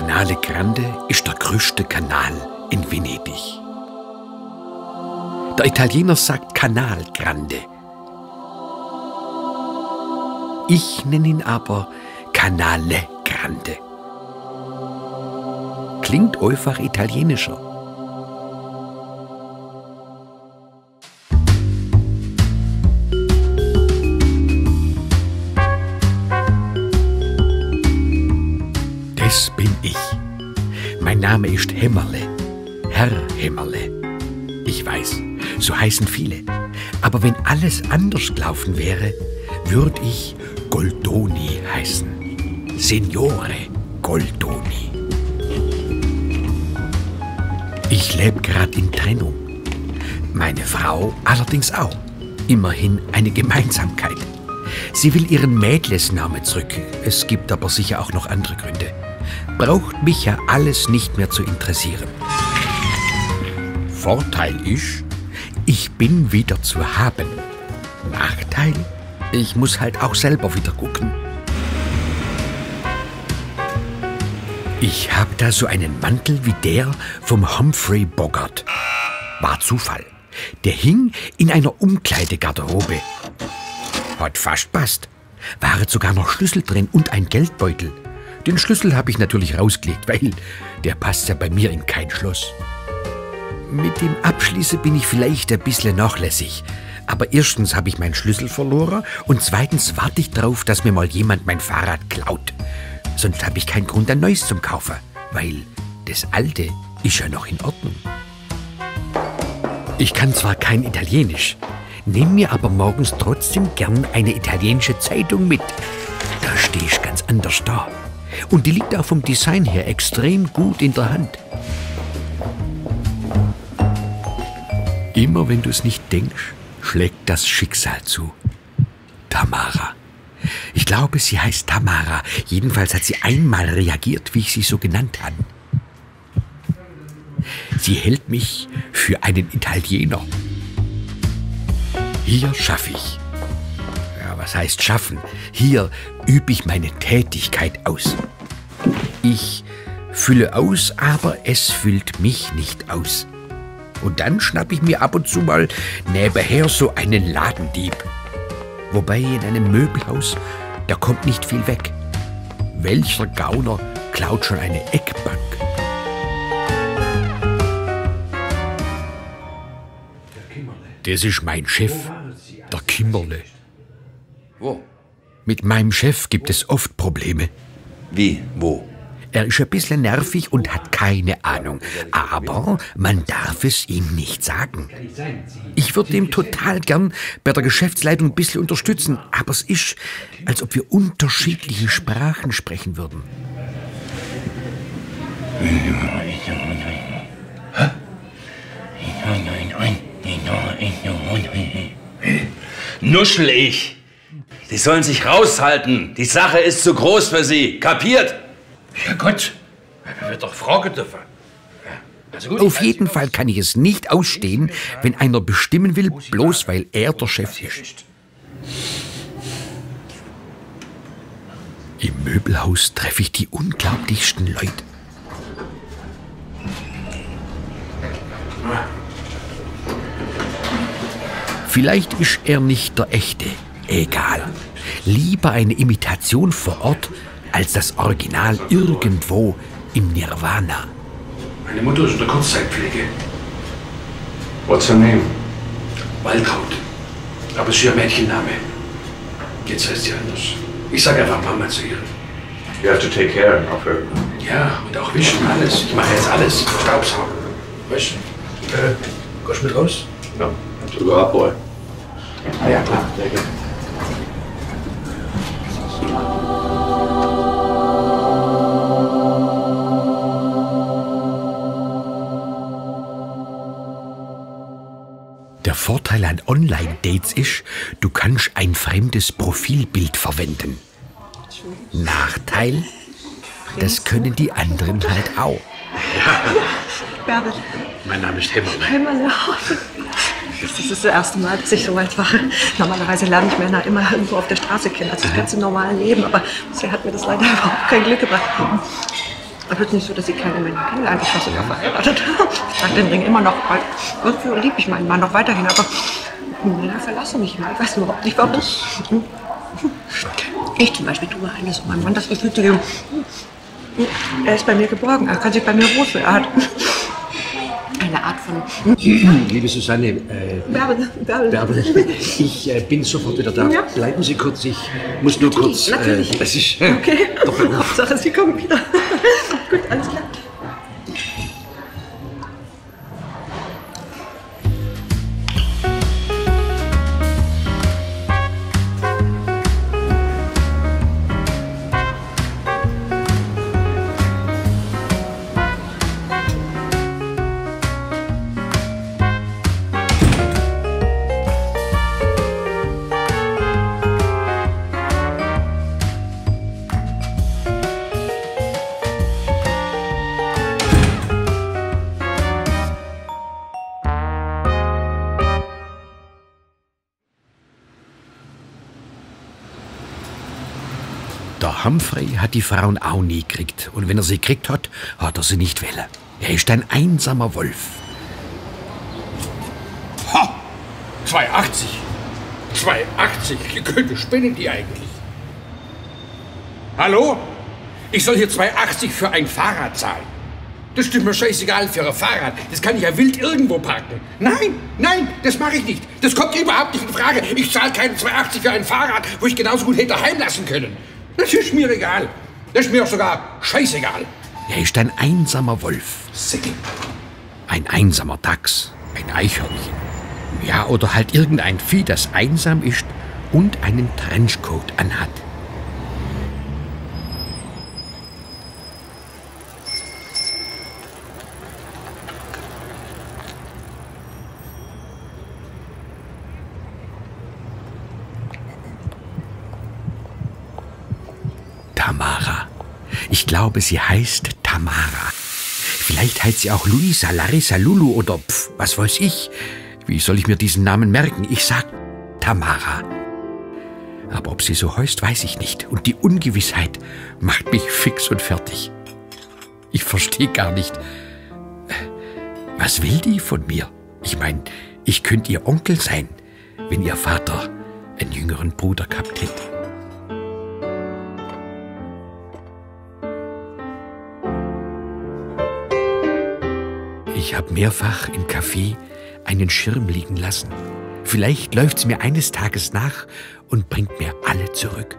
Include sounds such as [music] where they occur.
Canale Grande ist der größte Kanal in Venedig. Der Italiener sagt Canal Grande. Ich nenne ihn aber Canale Grande. Klingt einfach italienischer. Name ist Hämmerle. Herr Hämmerle. Ich weiß, so heißen viele. Aber wenn alles anders gelaufen wäre, würde ich Goldoni heißen. Signore Goldoni. Ich lebe gerade in Trennung. Meine Frau allerdings auch. Immerhin eine Gemeinsamkeit. Sie will ihren Mädlesnamen zurück. Es gibt aber sicher auch noch andere Gründe. Braucht mich ja alles nicht mehr zu interessieren. Vorteil ist, ich bin wieder zu haben. Nachteil? Ich muss halt auch selber wieder gucken. Ich habe da so einen Mantel wie der vom Humphrey Bogart. War Zufall. Der hing in einer Umkleidegarderobe. Hat fast passt. Waren sogar noch Schlüssel drin und ein Geldbeutel. Den Schlüssel habe ich natürlich rausgelegt, weil der passt ja bei mir in kein Schloss. Mit dem Abschließen bin ich vielleicht ein bisschen nachlässig. Aber erstens habe ich meinen Schlüssel verloren und zweitens warte ich drauf, dass mir mal jemand mein Fahrrad klaut. Sonst habe ich keinen Grund, ein neues zum kaufen, weil das alte ist ja noch in Ordnung. Ich kann zwar kein Italienisch, nehme mir aber morgens trotzdem gern eine italienische Zeitung mit. Da stehe ich ganz anders da. Und die liegt auch vom Design her extrem gut in der Hand. Immer wenn du es nicht denkst, schlägt das Schicksal zu. Tamara. Ich glaube, sie heißt Tamara. Jedenfalls hat sie einmal reagiert, wie ich sie so genannt habe. Sie hält mich für einen Italiener. Hier schaffe ich. Was heißt schaffen? Hier übe ich meine Tätigkeit aus. Ich fülle aus, aber es füllt mich nicht aus. Und dann schnapp ich mir ab und zu mal nebenher so einen Ladendieb. Wobei in einem Möbelhaus, da kommt nicht viel weg. Welcher Gauner klaut schon eine Eckbank? Das ist mein Chef, der Kimmerle. Wo? Mit meinem Chef gibt es oft Probleme. Wie? Wo? Er ist ein bisschen nervig und hat keine Ahnung. Aber man darf es ihm nicht sagen. Ich würde ihm total gern bei der Geschäftsleitung ein bisschen unterstützen. Aber es ist, als ob wir unterschiedliche Sprachen sprechen würden. Nuschel ich. Sie sollen sich raushalten. Die Sache ist zu groß für Sie. Kapiert? Ja Gott, wir wird doch fragen dürfen. Also gut, Auf jeden Fall kann ich es nicht ausstehen, wenn einer bestimmen will, bloß weil er der Chef ist. Im Möbelhaus treffe ich die unglaublichsten Leute. Vielleicht ist er nicht der echte. Egal. Lieber eine Imitation vor Ort als das Original irgendwo im Nirvana. Meine Mutter ist in der Kurzzeitpflege. What's her name? Waltraud. Aber es ist ihr Mädchenname. Jetzt heißt sie anders. Ich sage einfach Mama zu ihr. You have to take care of her. Ja, und auch wischen, alles. Ich mache jetzt alles. Staubsaugen. Weißt du? Äh, gehst du mit raus? No. To go up, boy. Ah ja, klar. Sehr gerne. Der Vorteil an Online-Dates ist, du kannst ein fremdes Profilbild verwenden. Nachteil, das können die anderen halt auch. [laughs] Bärbel, Mein Name ist Hämmerle. Hämmerle. Das ist das erste Mal, dass ich so weit mache. Normalerweise lerne ich Männer immer irgendwo auf der Straße kennen, also das ganze normale Leben. Aber bisher hat mir das leider [laughs] überhaupt kein Glück gebracht. Es ist nicht so, dass ich keine Männer kennenlerne. Ich war sogar verheiratet. Ich trage den Ring immer noch, weil irgendwie liebe ich meinen Mann noch weiterhin. Aber Männer verlassen mich immer. Ich weiß überhaupt nicht, warum. Ich zum Beispiel tue eines, um meinem Mann das Gefühl zu geben, er ist bei mir geborgen, er kann sich bei mir wohlfühlen. Er hat eine Art von Liebe Susanne, äh, Bärbel. Bärbel. Bärbel, ich äh, bin sofort wieder da. Ja. Bleiben Sie kurz, ich muss nur kurz. Natürlich. Äh, das ist. Okay, [laughs] Doppelruf. [laughs] Hauptsache, Sie kommen wieder. [laughs] Gut, alles klar. Humphrey hat die Frauen auch nie gekriegt. Und wenn er sie gekriegt hat, hat er sie nicht wählen. Er ist ein einsamer Wolf. Ha! 2,80. 2,80. Wie könnte spinnen die eigentlich? Hallo? Ich soll hier 2,80 für ein Fahrrad zahlen. Das stimmt mir scheißegal für ein Fahrrad. Das kann ich ja wild irgendwo parken. Nein, nein, das mache ich nicht. Das kommt überhaupt nicht in Frage. Ich zahle keine 2,80 für ein Fahrrad, wo ich genauso gut hätte heimlassen können. Das ist mir egal. Das ist mir auch sogar scheißegal. Er ist ein einsamer Wolf. Sicke. Ein einsamer Dachs. Ein Eichhörnchen. Ja, oder halt irgendein Vieh, das einsam ist und einen Trenchcoat anhat. Tamara. Ich glaube, sie heißt Tamara. Vielleicht heißt sie auch Luisa, Larissa, Lulu oder pf, was weiß ich. Wie soll ich mir diesen Namen merken? Ich sag Tamara. Aber ob sie so heißt, weiß ich nicht. Und die Ungewissheit macht mich fix und fertig. Ich verstehe gar nicht. Was will die von mir? Ich meine, ich könnte ihr Onkel sein, wenn ihr Vater einen jüngeren Bruder gehabt hätte. Ich habe mehrfach im Café einen Schirm liegen lassen. Vielleicht läuft's mir eines Tages nach und bringt mir alle zurück.